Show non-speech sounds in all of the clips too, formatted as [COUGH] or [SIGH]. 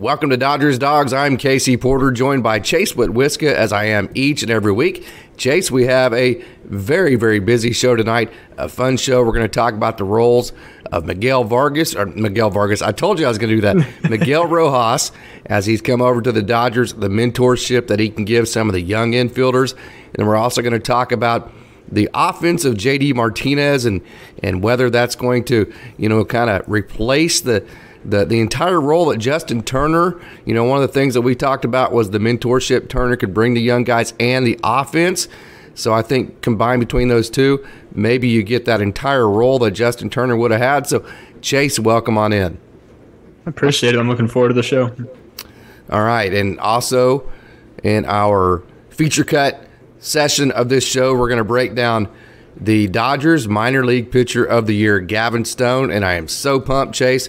Welcome to Dodgers Dawgs. I'm Casey Porter, joined by Chase Whitwiska, as I am each and every week. Chase, we have a very, very busy show tonight. A fun show. We're going to talk about the roles of Miguel Vargas, or Miguel Vargas. I told you I was going to do that. [LAUGHS] Miguel Rojas, as he's come over to the Dodgers, the mentorship that he can give some of the young infielders. And we're also going to talk about the offense of JD Martinez and and whether that's going to, you know, kind of replace the the the entire role that Justin Turner, you know, one of the things that we talked about was the mentorship Turner could bring to young guys and the offense. So I think combined between those two, maybe you get that entire role that Justin Turner would have had. So Chase, welcome on in. I appreciate it. I'm looking forward to the show. All right, and also in our feature cut session of this show, we're going to break down the Dodgers minor league pitcher of the year, Gavin Stone, and I am so pumped, Chase.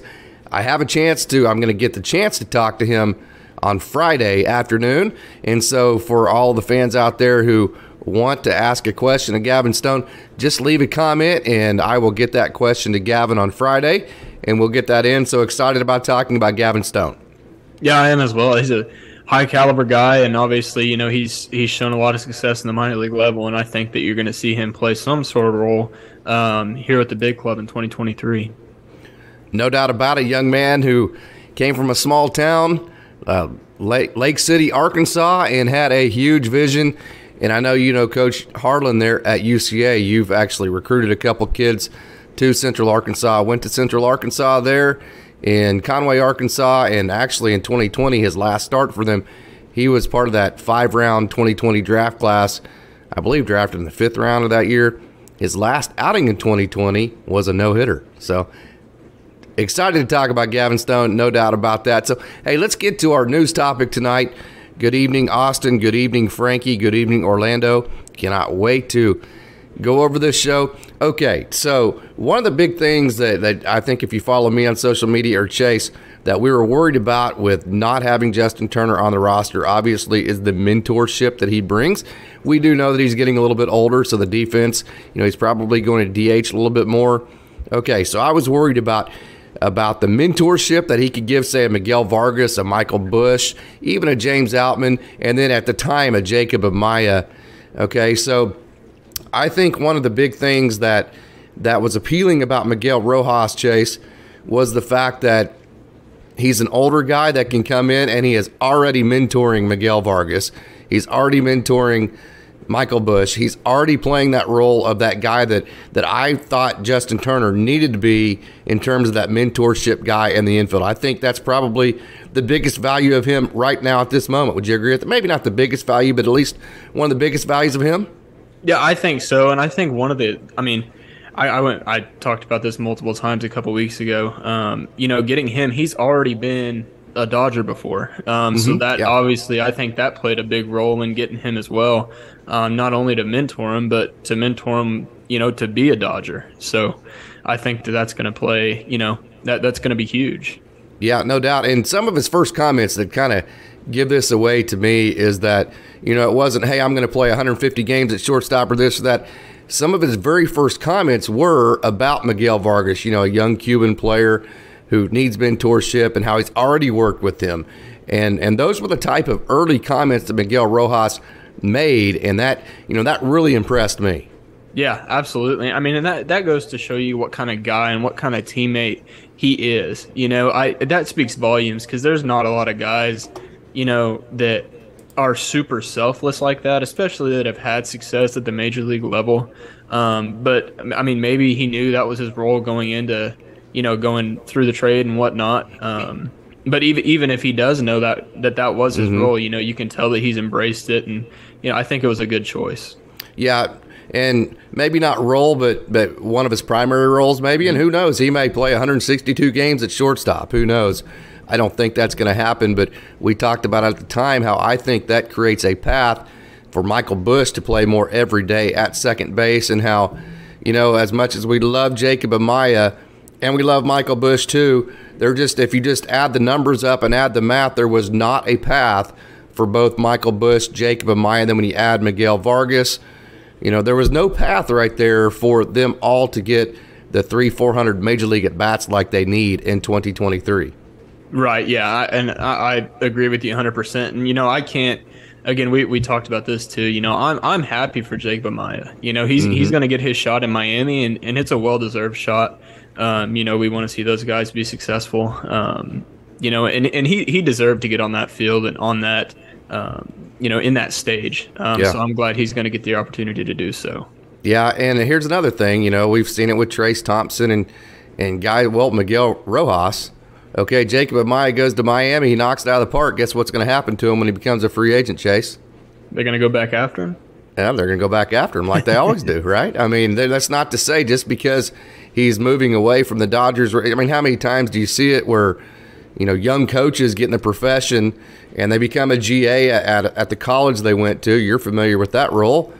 I have a chance to, I'm going to get the chance to talk to him on Friday afternoon. And so, for all the fans out there who want to ask a question to Gavin Stone, just leave a comment and I will get that question to Gavin on Friday and we'll get that in. So excited about talking about Gavin Stone. Yeah, I am as well. He's a high caliber guy and obviously, you know, he's he's shown a lot of success in the minor league level and I think that you're going to see him play some sort of role um, here at the big club in 2023. No doubt about it, young man who came from a small town, uh, Lake, Lake City, Arkansas, and had a huge vision. And I know you know Coach Harlan there at UCA. You've actually recruited a couple kids to Central Arkansas. Went to Central Arkansas there in Conway, Arkansas, and actually in 2020, his last start for them, he was part of that five round 2020 draft class. I believe drafted in the fifth round of that year. His last outing in 2020 was a no hitter. So Excited to talk about Gavin Stone, no doubt about that. So, hey, let's get to our news topic tonight. Good evening, Austin. Good evening, Frankie. Good evening, Orlando. Cannot wait to go over this show. Okay, so one of the big things that, that I think if you follow me on social media or Chase, that we were worried about with not having Justin Turner on the roster, obviously, is the mentorship that he brings. We do know that he's getting a little bit older, so the defense, you know, he's probably going to DH a little bit more. Okay, so I was worried about about the mentorship that he could give, say, a Miguel Vargas, a Michael Busch, even a James Outman, and then at the time, a Jacob Amaya. Okay, so I think one of the big things that that was appealing about Miguel Rojas Chase was the fact that he's an older guy that can come in and he is already mentoring Miguel Vargas. He's already mentoring Michael Busch. He's already playing that role of that guy that that I thought Justin Turner needed to be in terms of that mentorship guy in the infield. I think that's probably the biggest value of him right now at this moment. Would you agree with that? Maybe not the biggest value, but at least one of the biggest values of him. Yeah, I think so, and I think one of the, I mean. I, I went. I talked about this multiple times a couple weeks ago. Um, you know, getting him, he's already been a Dodger before. Um, mm-hmm, so that yeah. obviously, I think that played a big role in getting him as well. Um, not only to mentor him, but to mentor him, you know, to be a Dodger. So I think that that's going to play, you know, that that's going to be huge. Yeah, no doubt. And some of his first comments that kind of give this away to me is that, you know, it wasn't, hey, I'm going to play 150 games at shortstop or this or that. Some of his very first comments were about Miguel Vargas, you know, a young Cuban player who needs mentorship and how he's already worked with them. And and those were the type of early comments that Miguel Rojas made, and that you know that really impressed me. Yeah, absolutely. I mean, and that that goes to show you what kind of guy and what kind of teammate he is. You know, I that speaks volumes because there's not a lot of guys, you know, that are super selfless like that, especially that have had success at the major league level. Um, but I mean, maybe he knew that was his role going into you know, going through the trade and whatnot. Um, but even even if he does know that that that was his mm-hmm. role, you know, you can tell that he's embraced it, and you know, I think it was a good choice. Yeah, and maybe not role, but but one of his primary roles, maybe. And who knows? He may play 162 games at shortstop. Who knows? I don't think that's going to happen. But we talked about at the time how I think that creates a path for Michael Busch to play more every day at second base, and how you know, as much as we love Jacob Amaya and we love Michael Busch too. They're just if you just add the numbers up and add the math, there was not a path for both Michael Busch, Jacob Amaya. And then when you add Miguel Vargas, you know there was no path right there for them all to get the three, four hundred major league at bats like they need in 2023. Right. Yeah. And I, I agree with you 100%. And, you know, I can't again, we, we talked about this too. You know, I'm I'm happy for Jacob Amaya. You know, he's mm-hmm. he's going to get his shot in Miami, and, and it's a well deserved shot. Um, you know, we want to see those guys be successful. Um, you know, and, and he he deserved to get on that field and on that, um, you know, in that stage. Um, yeah. So I'm glad he's going to get the opportunity to do so. Yeah, and here's another thing. You know, we've seen it with Trayce Thompson and and guy well Miguel Rojas. Okay, Jacob Amaya goes to Miami. He knocks it out of the park. Guess what's going to happen to him when he becomes a free agent, Chase? They're going to go back after him? Yeah, they're going to go back after him like they always do, [LAUGHS] right? I mean, that's not to say just because he's moving away from the Dodgers. I mean, how many times do you see it where, you know, young coaches get in the profession and they become a GA at, at, the college they went to? You're familiar with that role.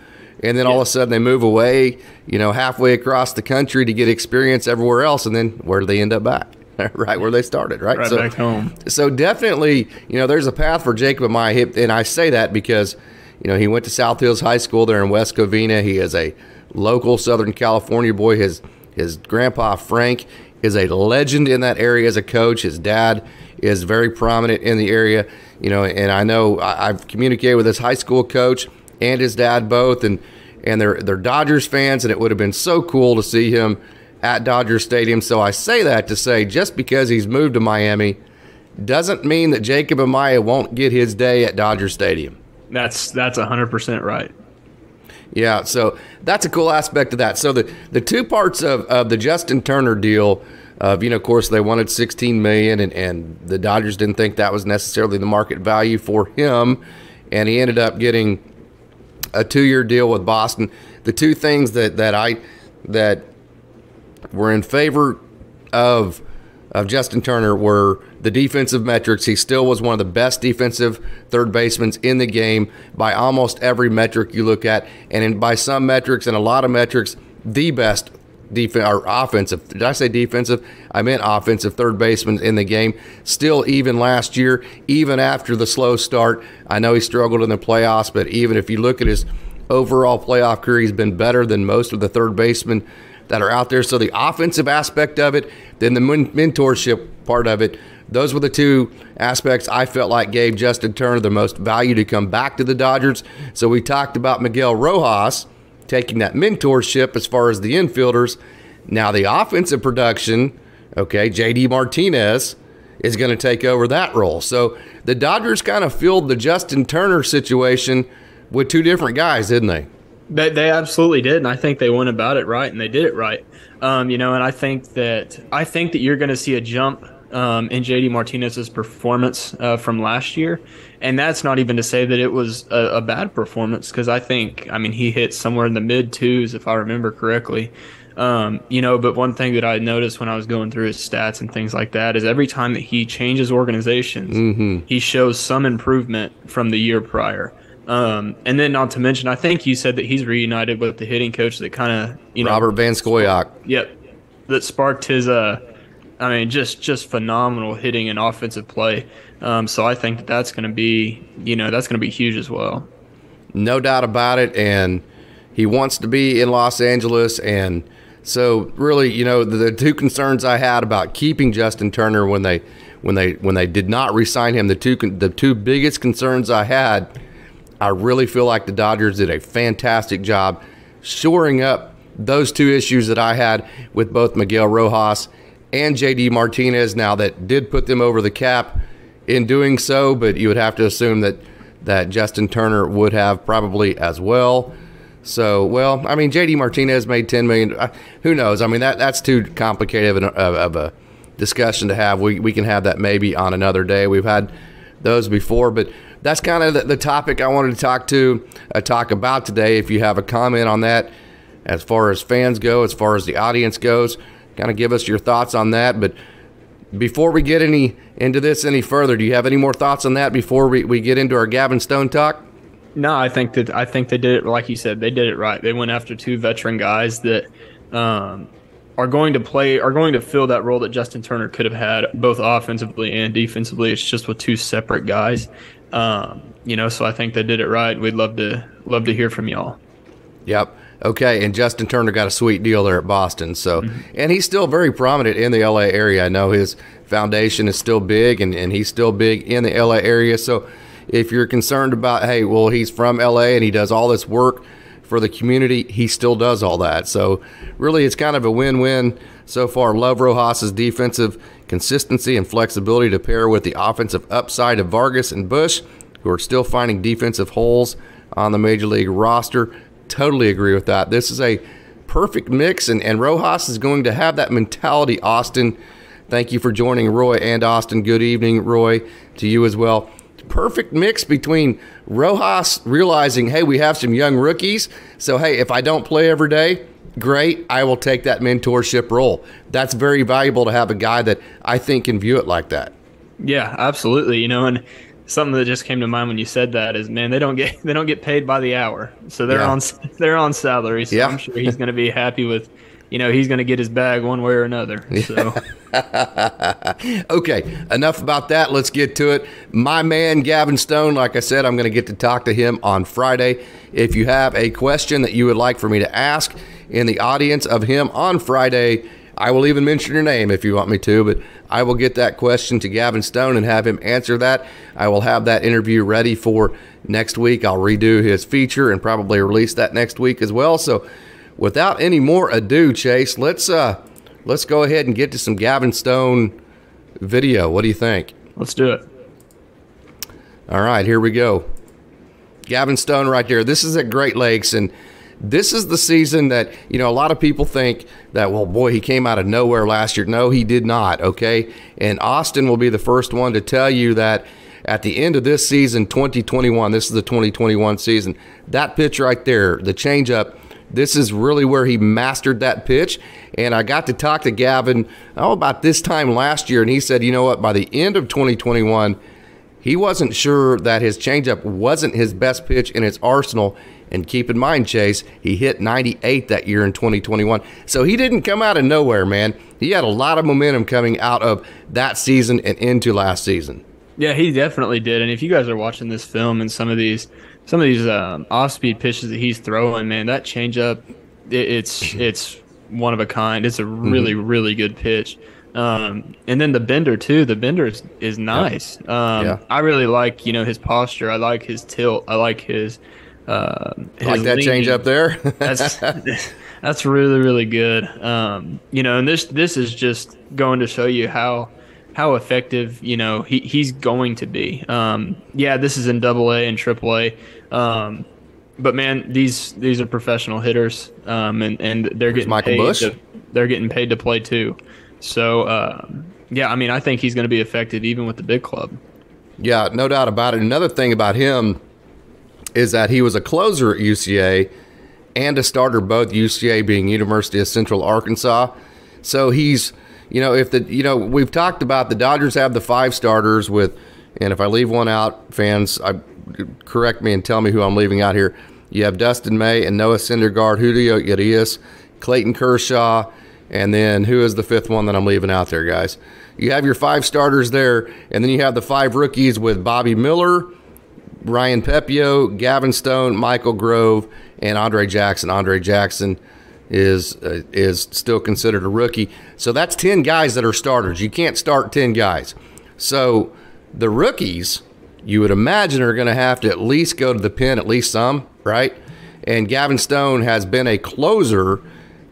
And then yeah. all of a sudden they move away, you know, halfway across the country to get experience everywhere else. And then where do they end up back? [LAUGHS] right where they started, right? Right so, back home. So definitely, you know, there's a path for Jacob in Miami, and I say that because, you know, he went to South Hills High School there in West Covina. He is a local Southern California boy. His his grandpa Frank is a legend in that area as a coach. His dad is very prominent in the area, you know, and I know I've communicated with his high school coach and his dad both, and and they're they're Dodgers fans, and it would have been so cool to see him at Dodger Stadium. So I say that to say just because he's moved to Miami doesn't mean that Jacob Amaya won't get his day at Dodger Stadium. That's that's 100% right. Yeah, so that's a cool aspect of that. So the, the two parts of, of the Justin Turner deal of, you know, of course they wanted 16 million and, and the Dodgers didn't think that was necessarily the market value for him. And he ended up getting a two year deal with Boston. The two things that, that I that were in favor of of Justin Turner were the defensive metrics. He still was one of the best defensive third basemen in the game by almost every metric you look at, and in, by some metrics and a lot of metrics, the best defense or offensive. Did I say defensive? I meant offensive third baseman in the game. Still, even last year, even after the slow start, I know he struggled in the playoffs, but even if you look at his overall playoff career, he's been better than most of the third basemen that are out there. So the offensive aspect of it, then the mentorship part of it, those were the two aspects I felt like gave Justin Turner the most value to come back to the Dodgers. So we talked about Miguel Rojas taking that mentorship as far as the infielders. Now the offensive production, okay, JD Martinez is going to take over that role. So the Dodgers kind of filled the Justin Turner situation with two different guys, didn't they? They, they absolutely did, and I think they went about it right, and they did it right. Um, you know, and I think that I think that you're going to see a jump um, in JD Martinez's performance uh, from last year, and that's not even to say that it was a, a bad performance because I think I mean he hit somewhere in the mid twos if I remember correctly. Um, you know, but one thing that I noticed when I was going through his stats and things like that is every time that he changes organizations, mm-hmm. he shows some improvement from the year prior. Um, and then not to mention, I think you said that he's reunited with the hitting coach that kind of you know Robert Van Scoyoc. Yep, that sparked his uh, I mean just just phenomenal hitting and offensive play. Um, so I think that that's going to be you know that's going to be huge as well. No doubt about it, and he wants to be in Los Angeles, and so really you know the, the two concerns I had about keeping Justin Turner when they when they when they did not resign him, the two the two biggest concerns I had I really feel like the Dodgers did a fantastic job shoring up those two issues that I had with both Miguel Rojas and JD Martinez. Now, that did put them over the cap in doing so, but you would have to assume that, that Justin Turner would have probably as well. So, well, I mean, JD Martinez made ten million. Uh, who knows? I mean, that that's too complicated of, of, a discussion to have. We we can have that maybe on another day. We've had those before, but that's kind of the, the, topic I wanted to talk to uh, talk about today. If you have a comment on that, as far as fans go, as far as the audience goes, kind of give us your thoughts on that. But before we get any into this any further, do you have any more thoughts on that before we, we get into our Gavin Stone talk? No, I think that I think they did it like you said. They did it right. They went after two veteran guys that um, are going to play are going to fill that role that Justin Turner could have had both offensively and defensively. It's just with two separate guys. Um, you know, so I think they did it right. We'd love to love to hear from y'all. Yep. Okay, and Justin Turner got a sweet deal there at Boston. So, mm-hmm. and he's still very prominent in the LA area. I know his foundation is still big, and, and he's still big in the LA area. So if you're concerned about, hey, well, he's from LA and he does all this work for the community, he still does all that. So really, it's kind of a win win so far. Love Rojas's defensive consistency and flexibility to pair with the offensive upside of Vargas and Busch, who are still finding defensive holes on the major league roster. Totally agree with that. This is a perfect mix, and, and Rojas is going to have that mentality, Austin. Thank you for joining Roy and Austin. Good evening, Roy, to you as well. Perfect mix between Rojas realizing, hey, we have some young rookies. So, hey, if I don't play every day, great. I will take that mentorship role. That's very valuable to have a guy that I think can view it like that. Yeah, absolutely. You know, and something that just came to mind when you said that is, man, they don't get [LAUGHS] they don't get paid by the hour, so they're yeah. on they're on salary. So yeah. I'm sure he's going to be happy with, you know, he's going to get his bag one way or another. So. [LAUGHS] okay, enough about that. Let's get to it. My man Gavin Stone, like I said, I'm going to get to talk to him on Friday. If you have a question that you would like for me to ask in the audience of him on Friday I will even mention your name if you want me to, but I will get that question to Gavin Stone and have him answer that. I will have that interview ready for next week. I'll redo his feature and probably release that next week as well. So, without any more ado, Chase, let's uh, let's go ahead and get to some Gavin Stone video. What do you think? Let's do it. All right, here we go. Gavin Stone right there. This is at Great Lakes and this is the season that, you know, a lot of people think that, well, boy, he came out of nowhere last year. No, he did not, okay? And Austin will be the first one to tell you that at the end of this season, 2021, this is the 2021 season, that pitch right there, the changeup, this is really where he mastered that pitch. And I got to talk to Gavin oh, about this time last year, and he said, you know what, by the end of 2021, he wasn't sure that his changeup wasn't his best pitch in his arsenal. And keep in mind, Chase, he hit 98 that year in 2021. So he didn't come out of nowhere, man. He had a lot of momentum coming out of that season and into last season. Yeah, he definitely did. And if you guys are watching this film and some of these some of these um, off-speed pitches that he's throwing, man, that changeup, it, it's it's one of a kind. It's a really mm-hmm. really good pitch. Um, and then the bender too. The bender is, is nice. Yep. Um, yeah. I really like you know his posture. I like his tilt. I like his uh, like that change up there. [LAUGHS] that's that's really really good. Um, you know, and this this is just going to show you how how effective you know he, he's going to be. Um, yeah, this is in Double A and Triple A. Um, but man, these these are professional hitters, um, and and they're getting Michael paid. Bush? To, they're getting paid to play too. So uh, yeah, I mean, I think he's going to be effective even with the big club. Yeah, no doubt about it. Another thing about him is that he was a closer at UCA and a starter both UCA being University of Central Arkansas. So he's, you know, if the, you know, we've talked about the Dodgers have the five starters with, and if I leave one out, fans, I, correct me and tell me who I'm leaving out here. You have Dustin May and Noah Syndergaard, Julio Urias, Clayton Kershaw, and then who is the fifth one that I'm leaving out there, guys? You have your five starters there, and then you have the five rookies with Bobby Miller, Ryan Pepiot, Gavin Stone, Michael Grove, and Andre Jackson. Andre Jackson is uh, is still considered a rookie. So that's 10 guys that are starters. You can't start 10 guys. So the rookies, you would imagine, are going to have to at least go to the pen, at least some, right? And Gavin Stone has been a closer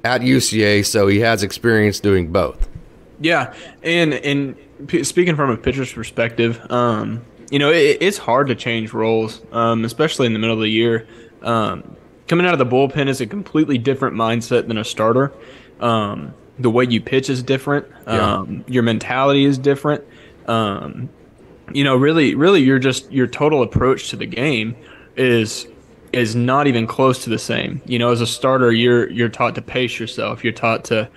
at UCA, so he has experience doing both. Yeah, and and speaking from a pitcher's perspective, um, you know, it, it's hard to change roles, um, especially in the middle of the year. Um, coming out of the bullpen is a completely different mindset than a starter. Um, the way you pitch is different. Yeah. Um, your mentality is different. Um, you know, really, really, you're just your total approach to the game is is not even close to the same. You know, as a starter, you're you're taught to pace yourself. You're taught to,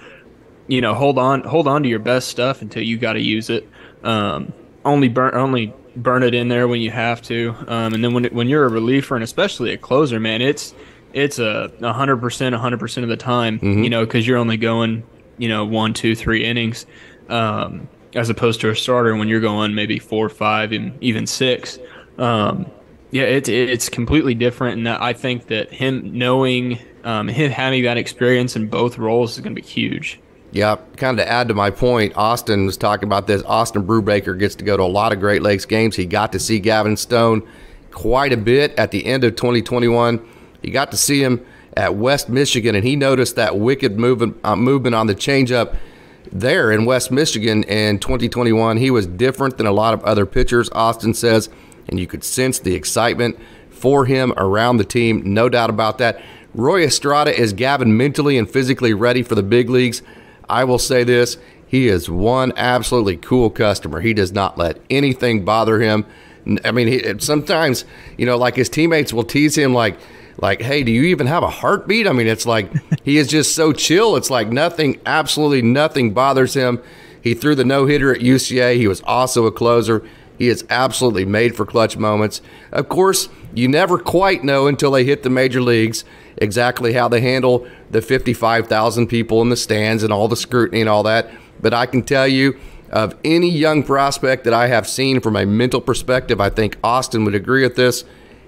you know, hold on hold on to your best stuff until you got to use it. Um, only burn only burn it in there when you have to. Um, and then when when you're a reliever and especially a closer, man, it's it's a hundred percent, hundred percent of the time. Mm-hmm. You know, because you're only going, you know, one, two, three innings, um, as opposed to a starter when you're going maybe four, five, and even six. Um, yeah, it's it's completely different, and I think that him knowing, um, him having that experience in both roles is going to be huge. Yeah, kind of to add to my point, Austin was talking about this. Austin Brubaker gets to go to a lot of Great Lakes games. He got to see Gavin Stone quite a bit at the end of 2021. He got to see him at West Michigan, and he noticed that wicked movement uh, movement on the changeup there in West Michigan in 2021. He was different than a lot of other pitchers. Austin says, and you could sense the excitement for him around the team. No doubt about that. Roy Estrada is Gavin mentally and physically ready for the big leagues. I will say this he is one absolutely cool customer. He does not let anything bother him. I mean, he, sometimes, you know, like his teammates will tease him, like, like, hey, do you even have a heartbeat? I mean, it's like [LAUGHS] he is just so chill. It's like nothing, absolutely nothing bothers him. He threw the no hitter at UCA. He was also a closer. He is absolutely made for clutch moments. Of course, you never quite know until they hit the major leagues exactly how they handle the 55,000 people in the stands and all the scrutiny and all that. But I can tell you, of any young prospect that I have seen from a mental perspective, I think Austin would agree with this.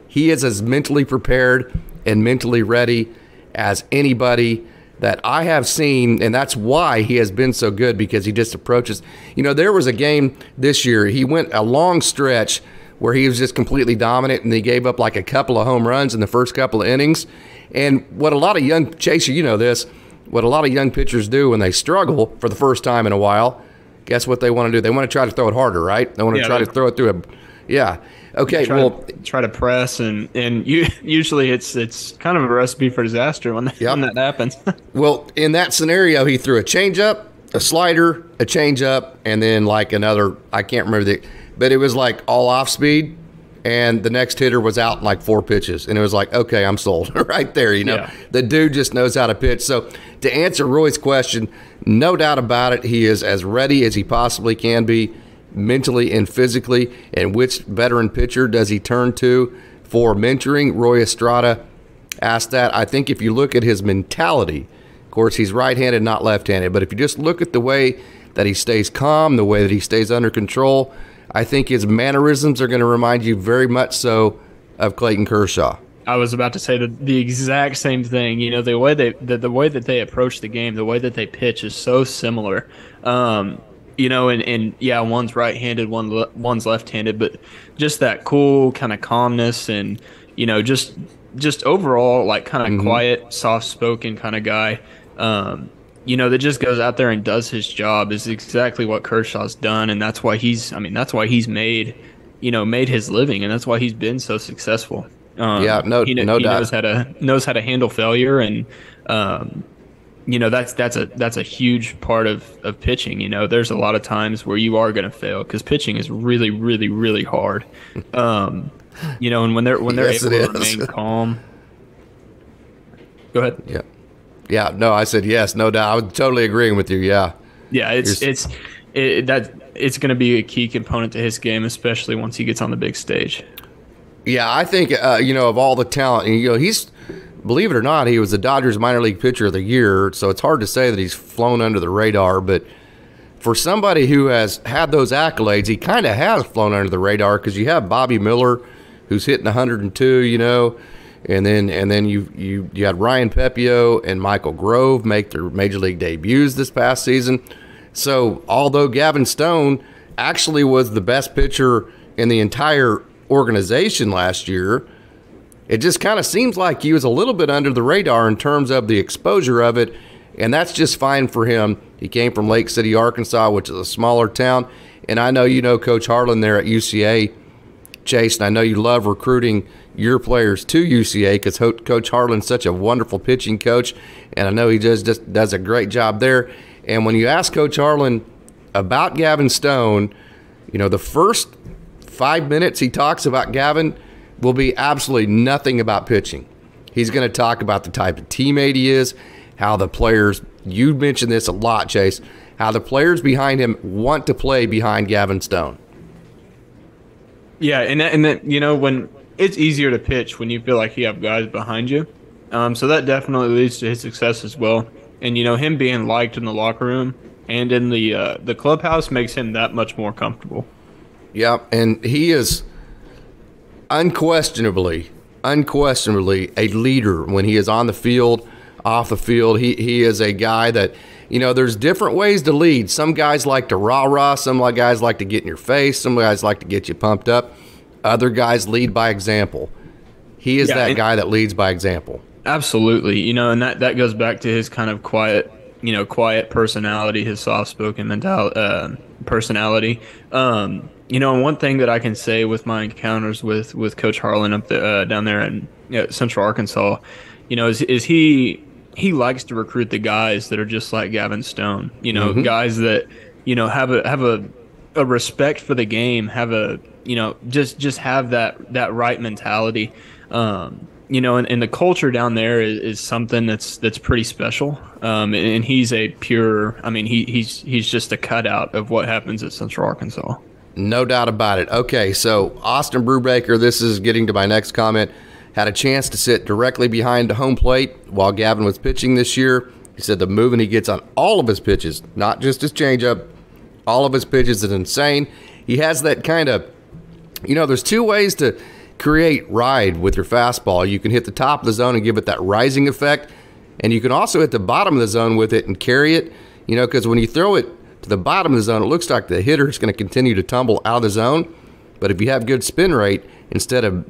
He is as mentally prepared and mentally ready as anybody that I have seen, and that's why he has been so good because he just approaches. You know, there was a game this year, he went a long stretch where he was just completely dominant and he gave up like a couple of home runs in the first couple of innings. And what a lot of young chaser, you know this, what a lot of young pitchers do when they struggle for the first time in a while, guess what they want to do? They want to try to throw it harder, right? They want to yeah, try to throw it through a yeah. Okay. Try well, to, try to press and and you [LAUGHS] usually it's it's kind of a recipe for disaster when yep. when that happens. [LAUGHS] well, in that scenario, he threw a changeup, a slider, a changeup, and then like another. I can't remember the, but it was like all off speed and the next hitter was out in like four pitches and it was like okay i'm sold [LAUGHS] right there you know? Yeah. the dude just knows how to pitch. So to answer roy's question no doubt about it he is as ready as he possibly can be mentally and physically and which veteran pitcher does he turn to for mentoring? Roy estrada asked that. I think if you look at his mentality of course he's right-handed not left-handed but if you just look at the way that he stays calm the way that he stays under control I think his mannerisms are going to remind you very much so of Clayton Kershaw. I was about to say the, the exact same thing. You know, the way they the, the way that they approach the game, the way that they pitch is so similar. Um, you know, and, and yeah, one's right-handed, one one's left-handed, but just that cool kind of calmness and you know, just just overall like kind of mm-hmm. quiet, soft-spoken kind of guy. Um, you know, that just goes out there and does his job is exactly what Kershaw's done, and that's why he's. I mean, that's why he's made, you know, made his living, and that's why he's been so successful. Um, yeah, no, he, no he doubt. knows how to knows how to handle failure, and um, you know that's that's a that's a huge part of of pitching. You know, there's a lot of times where you are going to fail because pitching is really, really, really hard. [LAUGHS] Um, you know, and when they're when they're yes, able to remain calm. [LAUGHS] Go ahead. Yeah. Yeah, no, I said yes, no doubt. I was totally agreeing with you. Yeah. Yeah, it's You're... it's it, that it's going to be a key component to his game, especially once he gets on the big stage. Yeah, I think uh, you know of all the talent, you know, he's believe it or not, he was the Dodgers minor league pitcher of the year, so it's hard to say that he's flown under the radar, but for somebody who has had those accolades, he kind of has flown under the radar because you have Bobby Miller, who's hitting 102, you know, and then and then you you you had Ryan Pepiot and Michael Grove make their major league debuts this past season. So although Gavin Stone actually was the best pitcher in the entire organization last year, it just kind of seems like he was a little bit under the radar in terms of the exposure of it, and that's just fine for him. He came from Lake City, Arkansas, which is a smaller town, and I know you know Coach Harlan there at UCA, Chase, and I know you love recruiting your players to UCA because Coach Harlan's such a wonderful pitching coach, and I know he does just does a great job there. And when you ask Coach Harlan about Gavin Stone, you know the first five minutes he talks about Gavin will be absolutely nothing about pitching. He's going to talk about the type of teammate he is, how the players. You mentioned this a lot, Chase. How the players behind him want to play behind Gavin Stone. Yeah, and that, and that, you know when it's easier to pitch when you feel like you have guys behind you. Um, so that definitely leads to his success as well. And you know, him being liked in the locker room and in the uh, the clubhouse makes him that much more comfortable. Yeah, and he is unquestionably, unquestionably a leader when he is on the field. off the field. He he is a guy that you know there's different ways to lead. Some guys like to rah rah. Some like guys like to get in your face. Some guys like to get you pumped up. Other guys lead by example. He is yeah, that guy that leads by example. Absolutely, you know, and that that goes back to his kind of quiet, you know, quiet personality, his soft spoken mentality, uh, personality. Um, you know, and one thing that I can say with my encounters with with Coach Harlan up the, uh, down there in you know, Central Arkansas, you know, is is he he likes to recruit the guys that are just like Gavin Stone. You know, mm-hmm. guys that you know have a have a a respect for the game, have a you know just just have that that right mentality. Um, you know, and, and, the culture down there is, is, something that's that's pretty special. Um, and, and, he's a pure. I mean, he, he's he's just a cutout of what happens at Central Arkansas. No doubt about it. Okay, so Austin Brubaker. This is getting to my next comment had a chance to sit directly behind the home plate while Gavin was pitching this year. He said the movement he gets on all of his pitches, not just his changeup, all of his pitches is insane. He has that kind of, you know, there's two ways to create ride with your fastball. You can hit the top of the zone and give it that rising effect, and you can also hit the bottom of the zone with it and carry it, you know, because when you throw it to the bottom of the zone, it looks like the hitter is going to continue to tumble out of the zone. But if you have good spin rate, instead of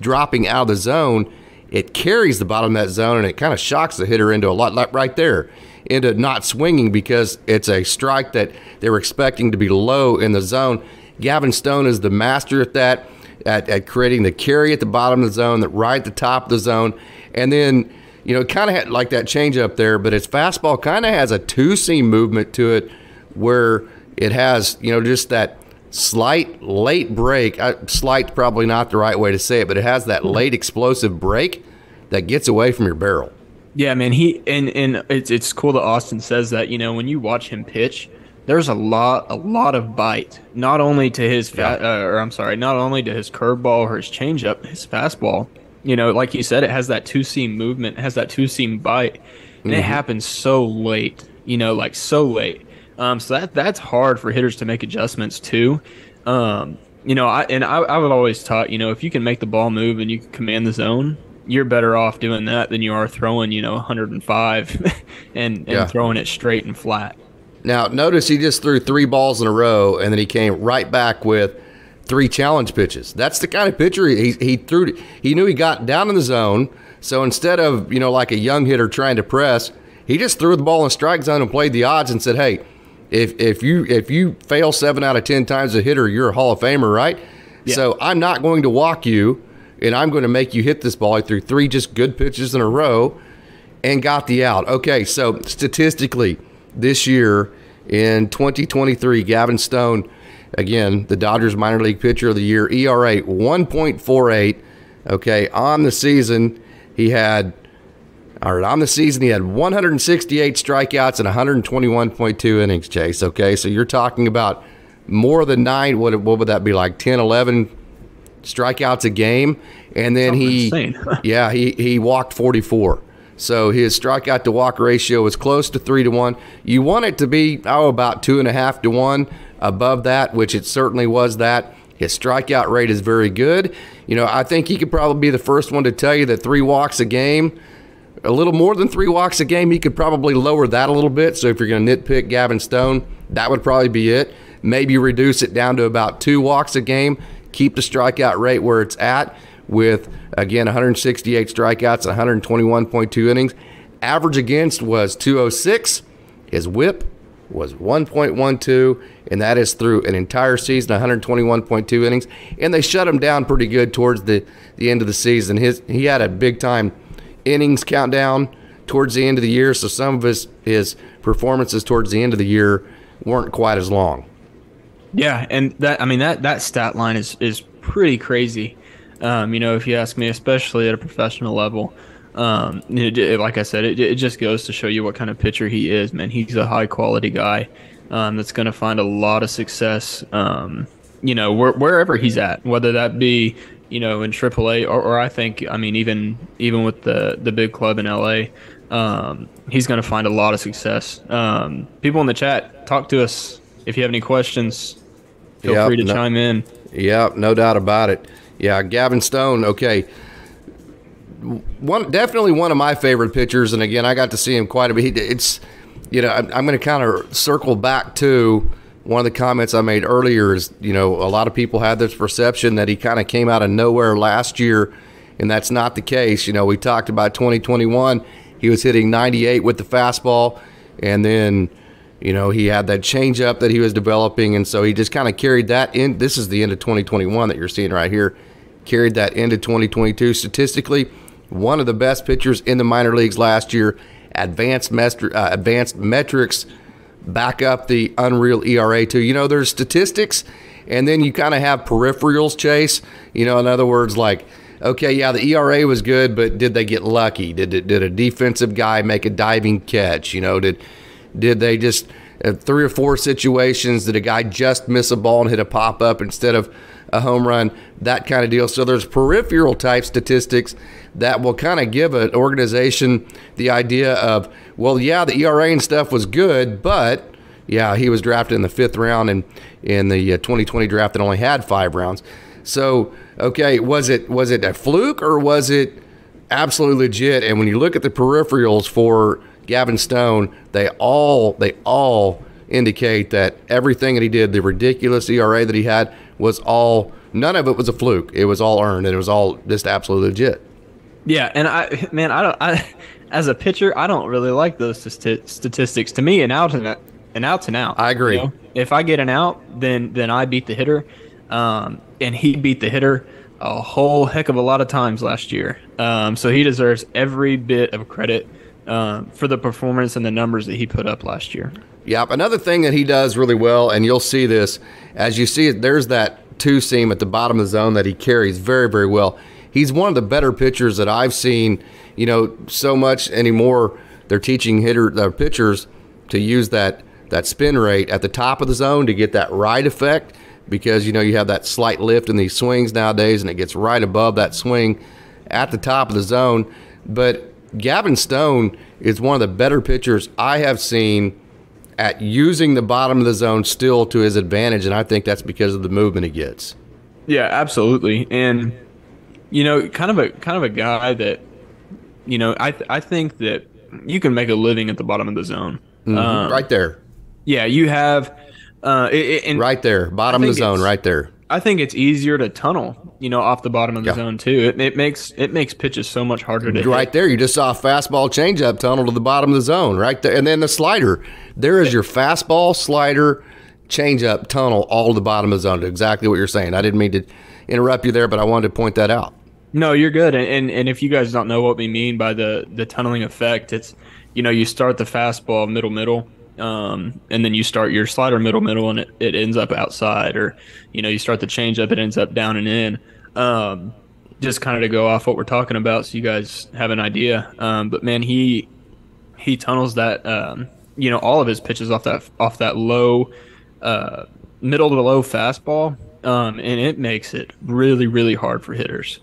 dropping out of the zone, it carries the bottom of that zone and it kind of shocks the hitter into a lot like right there into not swinging because it's a strike that they were expecting to be low in the zone. Gavin Stone is the master at that, at, at creating the carry at the bottom of the zone, that right at the top of the zone, and then you know kind of had like that change up there, but its fastball kind of has a two seam movement to it where it has you know just that slight late break. Uh, slight probably not the right way to say it, but it has that late explosive break that gets away from your barrel. Yeah, man. He and and it's it's cool that Austin says that. You know, when you watch him pitch, there's a lot a lot of bite, not only to his fat, yeah. uh, or I'm sorry, not only to his curveball or his changeup, his fastball. You know, like you said, it has that two seam movement, has that two seam bite, and mm-hmm. it happens so late. You know, like so late. Um, so that that's hard for hitters to make adjustments to. Um, you know, I and I, I would always taught, you know, if you can make the ball move and you can command the zone, you're better off doing that than you are throwing, you know, 105 [LAUGHS] and, and yeah. throwing it straight and flat. Now, notice he just threw three balls in a row and then he came right back with three challenge pitches. That's the kind of pitcher he, he threw. He knew he got down in the zone. So instead of, you know, like a young hitter trying to press, he just threw the ball in strike zone and played the odds and said, hey, if if you if you fail seven out of ten times a hitter, you're a Hall of Famer, right? Yeah. So I'm not going to walk you, and I'm going to make you hit this ball. threw three just good pitches in a row, and got the out. Okay, so statistically, this year in 2023, Gavin Stone, again the Dodgers minor league pitcher of the year, ERA 1.48. Okay, on the season he had all right, on the season, he had 168 strikeouts and 121.2 innings, Chase. Okay, so you're talking about more than nine. What, what would that be like? 10, 11 strikeouts a game? And then he, [LAUGHS] yeah, he, he walked 44. So his strikeout to walk ratio was close to three to one. You want it to be, oh, about two and a half to one above that, which it certainly was that. His strikeout rate is very good. You know, I think he could probably be the first one to tell you that three walks a game a little more than three walks a game, he could probably lower that a little bit. So if you're going to nitpick Gavin Stone, that would probably be it. Maybe reduce it down to about two walks a game. Keep the strikeout rate where it's at with, again, 168 strikeouts, 121.2 innings. Average against was 206. His whip was 1.12, and that is through an entire season, 121.2 innings. And they shut him down pretty good towards the, the end of the season. His He had a big time – innings countdown towards the end of the year, so some of his his performances towards the end of the year weren't quite as long. Yeah, and that I mean that that stat line is is pretty crazy. Um, you know, if you ask me, especially at a professional level. Um, it, like I said, it, it just goes to show you what kind of pitcher he is, man. He's a high quality guy um, that's going to find a lot of success. Um, you know, where, wherever he's at, whether that be you know, in AAA, or, or I think, I mean, even even with the the big club in LA, um, he's going to find a lot of success. Um, people in the chat, talk to us if you have any questions. Feel yep, free to no, chime in. Yeah, no doubt about it. Yeah, Gavin Stone. Okay, one definitely one of my favorite pitchers. And again, I got to see him quite a bit. It's you know I'm, I'm going to kind of circle back to one of the comments I made earlier. Is you know a lot of people had this perception that he kind of came out of nowhere last year, and that's not the case. You know we talked about 2021. He was hitting 98 with the fastball, and then you know, he had that changeup that he was developing, and so he just kind of carried that in. This is the end of 2021 that you're seeing right here. Carried that into 2022. Statistically, one of the best pitchers in the minor leagues last year. Advanced, metri- uh, advanced metrics back up the unreal ERA too. You know, there's statistics, and then you kind of have peripherals. Chase. You know, in other words, like okay, yeah, the ERA was good, but did they get lucky? Did did a defensive guy make a diving catch? You know, did did they just uh, three or four situations did a guy just miss a ball and hit a pop up instead of a home run? That kind of deal. So there's peripheral type statistics that will kind of give an organization the idea of, well, yeah, the ERA and stuff was good, but yeah, he was drafted in the fifth round and in the 2020 uh, draft that only had five rounds. So okay, was it was it a fluke or was it absolutely legit? And when you look at the peripherals for Gavin Stone, they all they all indicate that everything that he did, the ridiculous ERA that he had, was all none of it was a fluke. It was all earned, and it was all just absolutely legit. Yeah, and I [LAUGHS] man, I don't. I [LAUGHS] as a pitcher, I don't really like those statistics. To me, an out and out, an out and out. I agree. You know? If I get an out, then then I beat the hitter, um, and he beat the hitter a whole heck of a lot of times last year. Um, so he deserves every bit of credit uh, for the performance and the numbers that he put up last year. Yep. Another thing that he does really well, and you'll see this as you see it, there's that two seam at the bottom of the zone that he carries very, very well. He's one of the better pitchers that I've seen, you know, so much anymore. They're teaching hitter uh, pitchers to use that that spin rate at the top of the zone to get that right effect because you know you have that slight lift in these swings nowadays and it gets right above that swing at the top of the zone. But Gavin Stone is one of the better pitchers I have seen at using the bottom of the zone still to his advantage, and I think that's because of the movement he gets. Yeah, absolutely, and you know, kind of a kind of a guy that you know, I th- I think that you can make a living at the bottom of the zone, mm-hmm. um, right there. Yeah, you have uh, it, it, right there, bottom of the zone, right there. I think it's easier to tunnel, you know, off the bottom of the yeah. zone too. It, it, makes it makes pitches so much harder to do. right hit. there. You just saw a fastball changeup tunnel to the bottom of the zone, right there, and then the slider. There is your fastball, slider, changeup tunnel, all to the bottom of the zone. Exactly what you're saying. I didn't mean to interrupt you there, but I wanted to point that out. No, you're good. And, and and if you guys don't know what we mean by the the tunneling effect, it's you know you start the fastball middle middle um, and then you start your slider middle middle and it, it ends up outside or you know you start the change up it ends up down and in. Um, just kind of to go off what we're talking about so you guys have an idea. Um, but man he he tunnels that um, you know all of his pitches off that off that low uh, middle to low fastball um, and it makes it really really hard for hitters.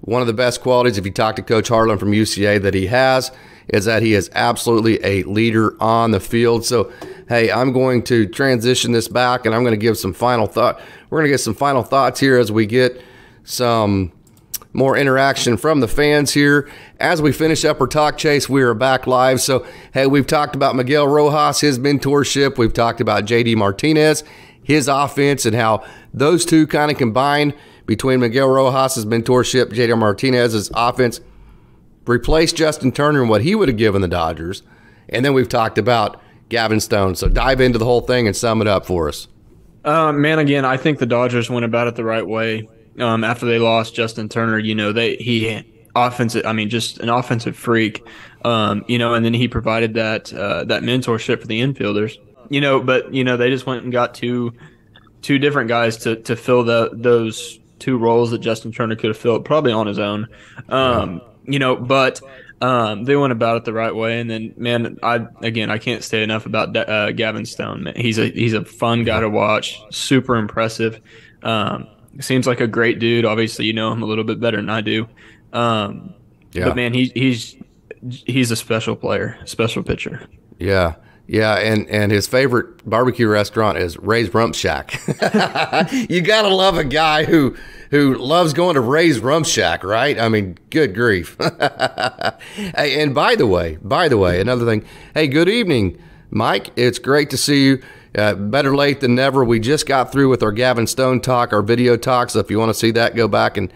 One of the best qualities if you talk to coach harlan from uca that he has is that he is absolutely a leader on the field. So, hey, I'm going to transition this back and I'm going to give some final thought. We're going to get some final thoughts here as we get some more interaction from the fans here. As we finish up our talk chase, we are back live. So, hey, we've talked about Miguel Rojas, his mentorship. We've talked about JD Martinez, his offense, and how those two kind of combine between Miguel Rojas' mentorship, JD Martinez's offense replace Justin Turner and what he would have given the Dodgers. And then we've talked about Gavin Stone. So dive into the whole thing and sum it up for us. Uh, man, again, I think the Dodgers went about it the right way. Um, after they lost Justin Turner, you know, they he offensive. I mean, just an offensive freak. Um, you know, and then he provided that uh, that mentorship for the infielders. You know, but you know they just went and got two two different guys to to fill the those two roles that Justin Turner could have filled probably on his own. Um, you know, but um, they went about it the right way. And then, man, I again, I can't say enough about uh, Gavin Stone. Man. He's a he's a fun guy to watch. Super impressive. Um, seems like a great dude. Obviously, you know him a little bit better than I do. Um, yeah. But man, he, he's he's a special player, special pitcher. Yeah. Yeah, and, and his favorite barbecue restaurant is Ray's Rump Shack. [LAUGHS] you gotta love a guy who who loves going to Ray's Rump Shack, right? I mean, good grief. [LAUGHS] hey, and by the way, by the way, another thing. Hey, good evening, Mike. It's great to see you. Uh, better late than never. We just got through with our Gavin Stone talk, our video talk. So if you want to see that, go back and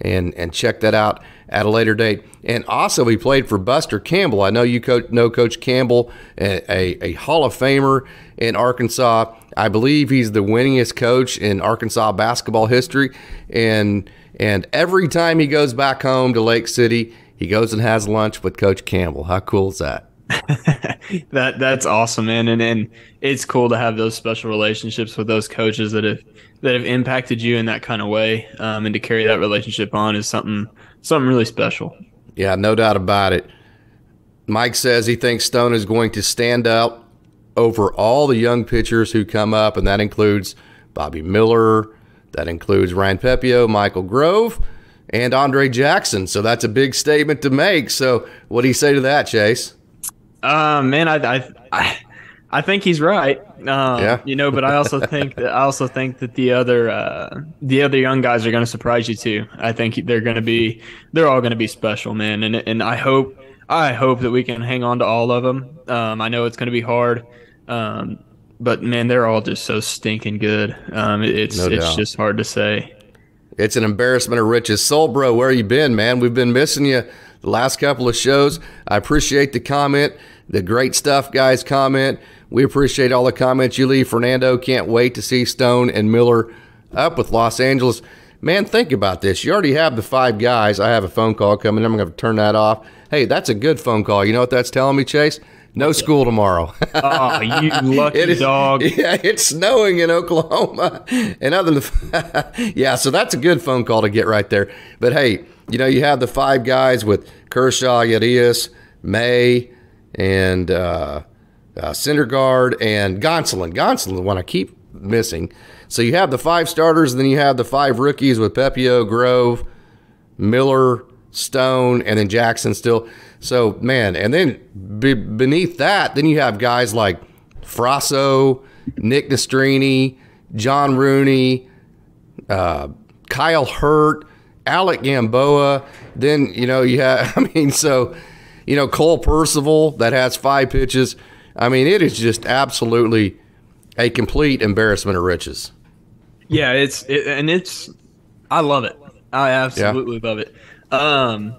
and and check that out at a later date. And also, he played for Buster Campbell. I know you know Coach Campbell, a, a, Hall of Famer in Arkansas. I believe he's the winningest coach in Arkansas basketball history. And and every time he goes back home to Lake City, he goes and has lunch with Coach Campbell. How cool is that? [LAUGHS] that that's awesome, man, and and it's cool to have those special relationships with those coaches that have that have impacted you in that kind of way, um, and to carry that relationship on is something something really special. Yeah, no doubt about it. Mike says he thinks Stone is going to stand out over all the young pitchers who come up, and that includes Bobby Miller, that includes Ryan Pepiot, Michael Grove, and Andre Jackson. So that's a big statement to make. So what do you say to that, Chase? Uh, man, I, I, I think he's right. Um, yeah. You know, but I also [LAUGHS] think that I also think that the other uh, the other young guys are going to surprise you too. I think they're going to be they're all going to be special, man. And and I hope I hope that we can hang on to all of them. Um, I know it's going to be hard, um, but man, they're all just so stinking good. Um, it's no it's just hard to say. It's an embarrassment of riches. Soul bro, where you been, man? We've been missing you the last couple of shows. I appreciate the comment, the great stuff, guys. Comment. We appreciate all the comments you leave. Fernando can't wait to see Stone and Miller up with Los Angeles. Man, think about this. You already have the five guys. I have a phone call coming. I'm going to turn that off. Hey, that's a good phone call. You know what that's telling me, Chase? No school tomorrow. [LAUGHS] oh, you lucky [LAUGHS] is, dog. [LAUGHS] Yeah, it's snowing in Oklahoma. And other than yeah, so that's a good phone call to get right there. But hey, you know, you have the five guys with Kershaw, Urias, May, and uh, uh, and Gonsolin. Gonsolin, the one I keep missing. So you have the five starters, and then you have the five rookies with Pepiot, Grove, Miller, Stone, and then Jackson still. So, man, and then be, beneath that, then you have guys like Frasso, Nick Nastrini, John Rooney, uh, Kyle Hurt, Alec Gamboa. Then, you know, you have, [LAUGHS] I mean, so, you know, Cole Percival that has five pitches. I mean, it is just absolutely a complete embarrassment of riches. Yeah, it's, it, and it's, I love it. I absolutely yeah. love it. Um,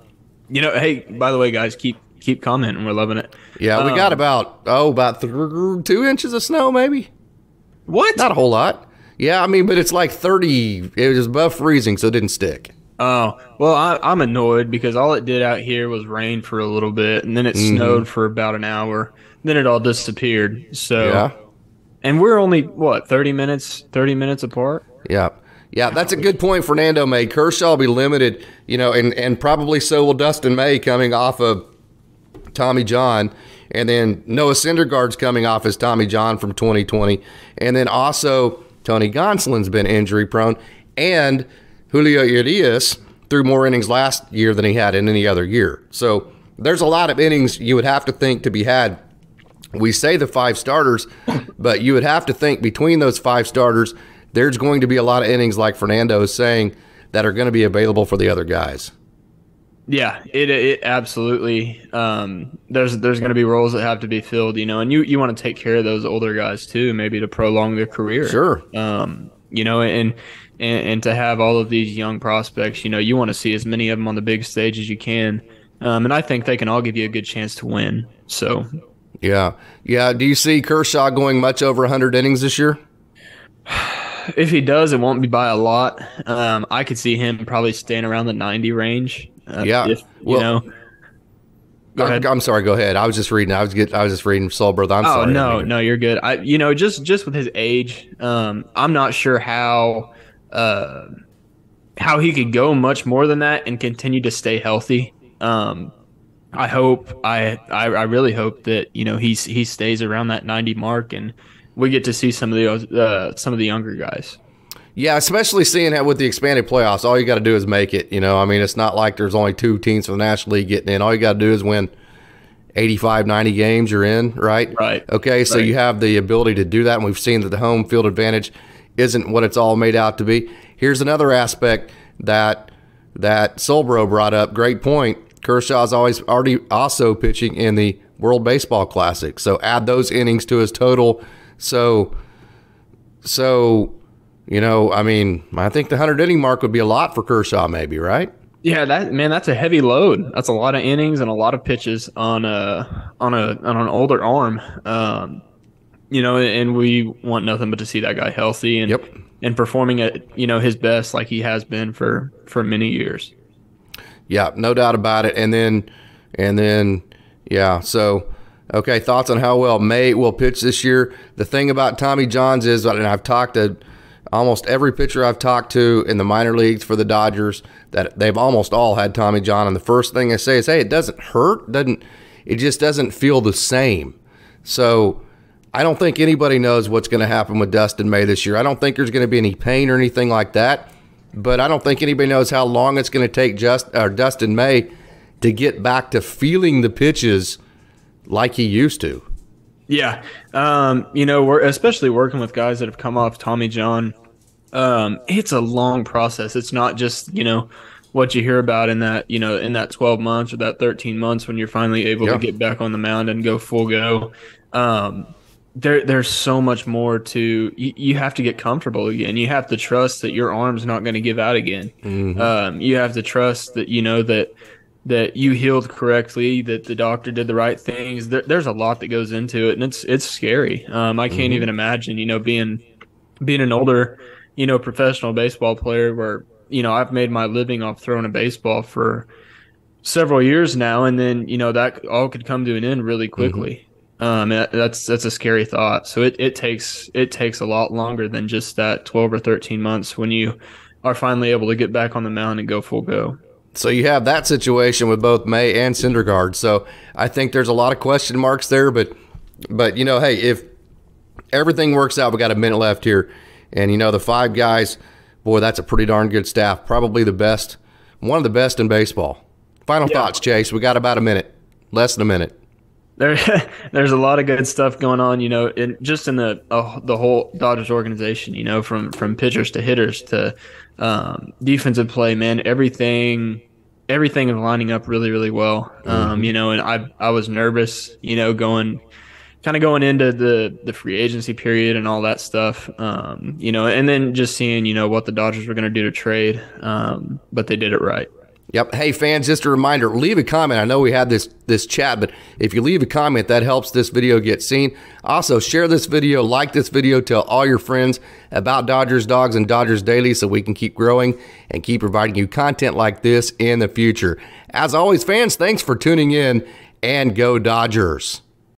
you know, hey, by the way, guys, keep keep commenting. We're loving it. Yeah, we um, got about oh about th- two inches of snow, maybe. What? Not a whole lot. Yeah, I mean, but it's like thirty. It was above freezing, so it didn't stick. Oh well, I, am annoyed because all it did out here was rain for a little bit, and then it mm-hmm. snowed for about an hour. Then it all disappeared. So, yeah. and we're only what thirty minutes, thirty minutes apart. Yeah. Yeah, that's a good point Fernando made. Kershaw will be limited, you know, and, and probably so will Dustin May coming off of Tommy John. And then Noah Syndergaard's coming off as Tommy John from 2020. And then also Tony Gonsolin's been injury prone. And Julio Urias threw more innings last year than he had in any other year. So there's a lot of innings you would have to think to be had. We say the five starters, [COUGHS] but you would have to think between those five starters – there's going to be a lot of innings, like Fernando is saying, that are going to be available for the other guys. Yeah, it it absolutely. Um, there's there's going to be roles that have to be filled, you know, and you you want to take care of those older guys too, maybe to prolong their career. Sure. Um, you know, and, and and to have all of these young prospects, you know, you want to see as many of them on the big stage as you can. Um, and I think they can all give you a good chance to win. So. Yeah, yeah. Do you see Kershaw going much over 100 innings this year? [SIGHS] if he does, it won't be by a lot. Um, I could see him probably staying around the 90 range. Uh, yeah. If, well, know. I'm sorry. Go ahead. I was just reading. I was get. I was just reading Soul Brother. I'm oh, sorry. no, no, you're good. I, you know, just just with his age, um, I'm not sure how, uh, how he could go much more than that and continue to stay healthy. Um, I hope. I, I I really hope that you know he's he stays around that 90 mark and we get to see some of the uh, some of the younger guys. Yeah, especially seeing how with the expanded playoffs, all you got to do is make it. You know, I mean, it's not like there's only two teams from the National League getting in. All you got to do is win 85, 90 games you're in, right? Right. Okay, so Right. you have the ability to do that, and we've seen that the home field advantage isn't what it's all made out to be. Here's another aspect that that Solbro brought up. Great point. Kershaw's always already also pitching in the World Baseball Classic, so add those innings to his total. So, so you know, I mean, I think the hundred inning mark would be a lot for Kershaw, maybe, right? Yeah, that man, that's a heavy load. That's a lot of innings and a lot of pitches on a on a on an older arm. Um, you know, and we want nothing but to see that guy healthy and Yep. and performing at you know his best like he has been for for many years. Yeah, no doubt about it. And then, and then, yeah. So, okay, thoughts on how well May will pitch this year. The thing about Tommy Johns is, and I've talked to almost every pitcher I've talked to in the minor leagues for the Dodgers, that they've almost all had Tommy John. And the first thing I say is, hey, it doesn't hurt. Doesn't it just doesn't feel the same. So. I don't think anybody knows what's going to happen with Dustin May this year. I don't think there's going to be any pain or anything like that. But I don't think anybody knows how long it's going to take just or Dustin May to get back to feeling the pitches like he used to. Yeah, um, you know, we're especially working with guys that have come off Tommy John. Um, it's a long process. It's not just you know what you hear about in that you know in that 12 months or that 13 months when you're finally able Yeah. to get back on the mound and go full go. Um, there, there's so much more to. You, you have to get comfortable again. You have to trust that your arm's not going to give out again. Um, you have to trust that you know that that you healed correctly, that the doctor did the right things. There, there's a lot that goes into it, and it's it's scary. Um, I can't even imagine, you know, being being an older, you know, professional baseball player where you know I've made my living off throwing a baseball for several years now, and then you know that all could come to an end really quickly. Um, that's that's a scary thought. So it, it takes it takes a lot longer than just that twelve or thirteen months when you are finally able to get back on the mound and go full go. So you have that situation with both May and Syndergaard. So I think there's a lot of question marks there, but but you know, hey, if everything works out, we got a minute left here, and you know the five guys, boy, that's a pretty darn good staff. Probably the best, one of the best in baseball. Final Yeah. thoughts, Chase. We got about a minute, less than a minute. There, [LAUGHS] there's a lot of good stuff going on, you know, in just in the uh, the whole Dodgers organization, you know, from from pitchers to hitters to um, defensive play, man, everything everything is lining up really, really well. Um, you know, and I I was nervous, you know, going kind of going into the the free agency period and all that stuff, um, you know, and then just seeing, you know, what the Dodgers were going to do to trade, um, but they did it right. Yep. Hey, fans, just a reminder leave a comment. I know we had this, this chat, but if you leave a comment, that helps this video get seen. Also, share this video, like this video, tell all your friends about Dodgers Dawgs and Dodgers Daily so we can keep growing and keep providing you content like this in the future. As always, fans, thanks for tuning in and go Dodgers.